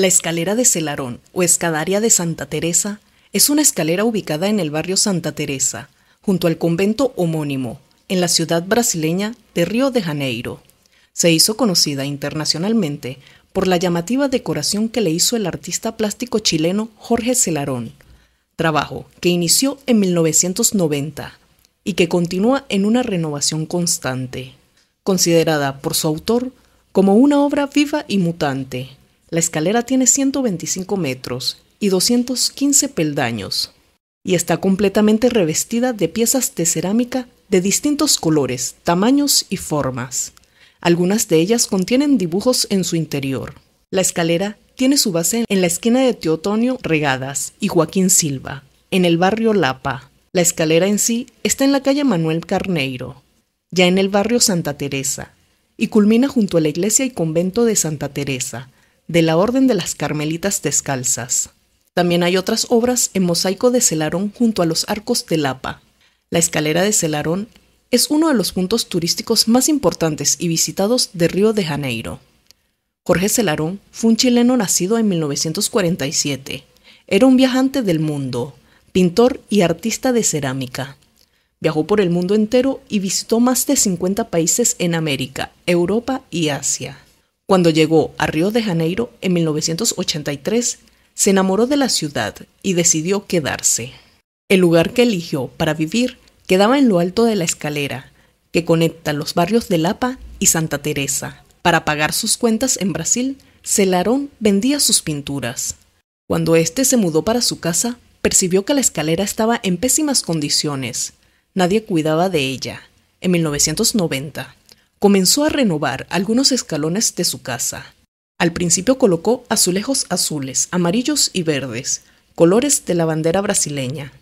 La escalera de Celarón o escadaria de Santa Teresa es una escalera ubicada en el barrio Santa Teresa, junto al convento homónimo, en la ciudad brasileña de Río de Janeiro. Se hizo conocida internacionalmente por la llamativa decoración que le hizo el artista plástico chileno Jorge Celarón, trabajo que inició en 1990 y que continúa en una renovación constante, considerada por su autor como una obra viva y mutante la escalera tiene 125 metros y 215 peldaños y está completamente revestida de piezas de cerámica de distintos colores, tamaños y formas. Algunas de ellas contienen dibujos en su interior. La escalera tiene su base en la esquina de Teotonio Regadas y Joaquín Silva, en el barrio Lapa. La escalera en sí está en la calle Manuel Carneiro, ya en el barrio Santa Teresa, y culmina junto a la iglesia y convento de Santa Teresa, de la Orden de las Carmelitas Descalzas. También hay otras obras en mosaico de Celarón junto a los arcos de Lapa. La escalera de Celarón es uno de los puntos turísticos más importantes y visitados de Río de Janeiro. Jorge Celarón fue un chileno nacido en 1947. Era un viajante del mundo, pintor y artista de cerámica. Viajó por el mundo entero y visitó más de 50 países en América, Europa y Asia. Cuando llegó a Río de Janeiro en 1983, se enamoró de la ciudad y decidió quedarse. El lugar que eligió para vivir quedaba en lo alto de la escalera, que conecta los barrios de Lapa y Santa Teresa. Para pagar sus cuentas en Brasil, Celarón vendía sus pinturas. Cuando éste se mudó para su casa, percibió que la escalera estaba en pésimas condiciones. Nadie cuidaba de ella. En 1990, comenzó a renovar algunos escalones de su casa. Al principio colocó azulejos azules, amarillos y verdes, colores de la bandera brasileña,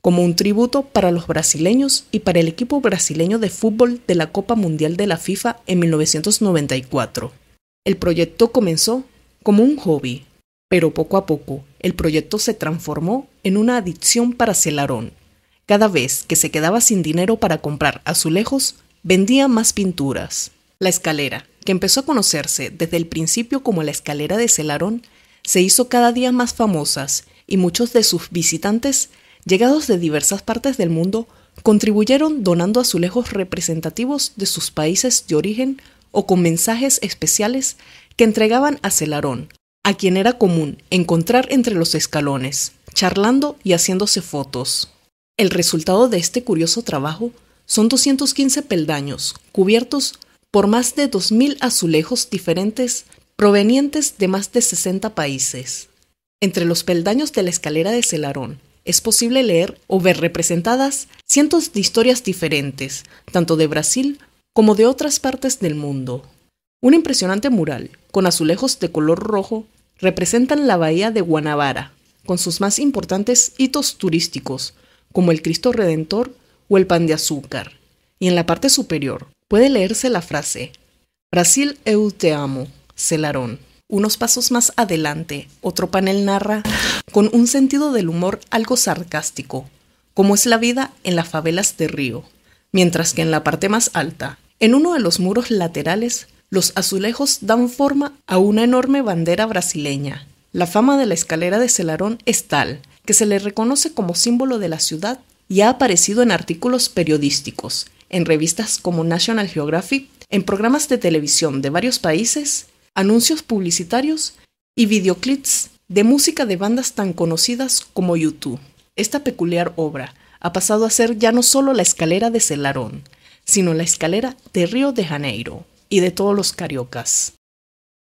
como un tributo para los brasileños y para el equipo brasileño de fútbol de la Copa Mundial de la FIFA en 1994. El proyecto comenzó como un hobby, pero poco a poco el proyecto se transformó en una adicción para Celarón. Cada vez que se quedaba sin dinero para comprar azulejos, vendía más pinturas. La escalera, que empezó a conocerse desde el principio como la escalera de Celarón, se hizo cada día más famosas y muchos de sus visitantes, llegados de diversas partes del mundo, contribuyeron donando azulejos representativos de sus países de origen o con mensajes especiales que entregaban a Celarón, a quien era común encontrar entre los escalones, charlando y haciéndose fotos. El resultado de este curioso trabajo son 215 peldaños, cubiertos por más de 2.000 azulejos diferentes provenientes de más de 60 países. Entre los peldaños de la escalera de Celarón es posible leer o ver representadas cientos de historias diferentes, tanto de Brasil como de otras partes del mundo. Un impresionante mural, con azulejos de color rojo, representan la bahía de Guanabara, con sus más importantes hitos turísticos, como el Cristo Redentor o el pan de azúcar. Y en la parte superior puede leerse la frase Brasil eu te amo, Celarón. Unos pasos más adelante, otro panel narra con un sentido del humor algo sarcástico, como es la vida en las favelas de Río, mientras que en la parte más alta, en uno de los muros laterales, los azulejos dan forma a una enorme bandera brasileña. La fama de la escalera de Celarón es tal que se le reconoce como símbolo de la ciudad y ha aparecido en artículos periodísticos, en revistas como National Geographic, en programas de televisión de varios países, anuncios publicitarios y videoclips de música de bandas tan conocidas como YouTube. Esta peculiar obra ha pasado a ser ya no solo la escalera de Celarón, sino la escalera de Río de Janeiro y de todos los cariocas.